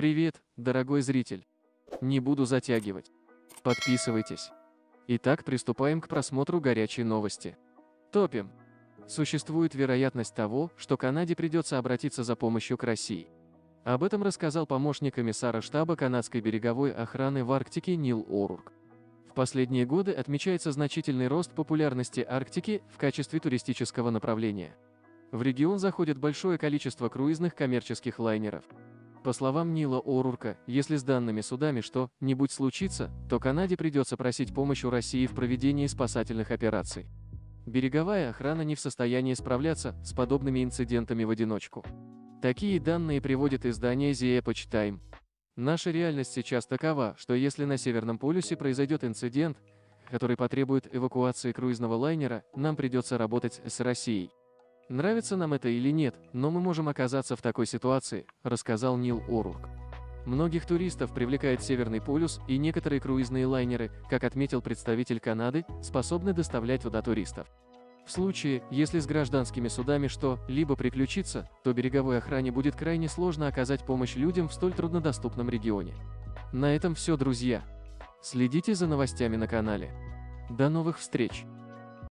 Привет, дорогой зритель. Не буду затягивать. Подписывайтесь. Итак, приступаем к просмотру горячей новости. Топим. Существует вероятность того, что Канаде придется обратиться за помощью к России. Об этом рассказал помощник комиссара штаба канадской береговой охраны в Арктике Нил О'Рурк. В последние годы отмечается значительный рост популярности Арктики в качестве туристического направления. В регион заходит большое количество круизных коммерческих лайнеров. По словам Нила О'Рурка, если с данными судами что-нибудь случится, то Канаде придется просить помощь у России в проведении спасательных операций. Береговая охрана не в состоянии справляться с подобными инцидентами в одиночку. Такие данные приводит издание The Epoch Time. Наша реальность сейчас такова, что если на Северном полюсе произойдет инцидент, который потребует эвакуации круизного лайнера, нам придется работать с Россией. Нравится нам это или нет, но мы можем оказаться в такой ситуации, рассказал Нил О'Рурк. Многих туристов привлекает Северный полюс, и некоторые круизные лайнеры, как отметил представитель Канады, способны доставлять туда туристов. В случае, если с гражданскими судами что-либо приключится, то береговой охране будет крайне сложно оказать помощь людям в столь труднодоступном регионе. На этом все, друзья. Следите за новостями на канале. До новых встреч!